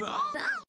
Bah! Bah!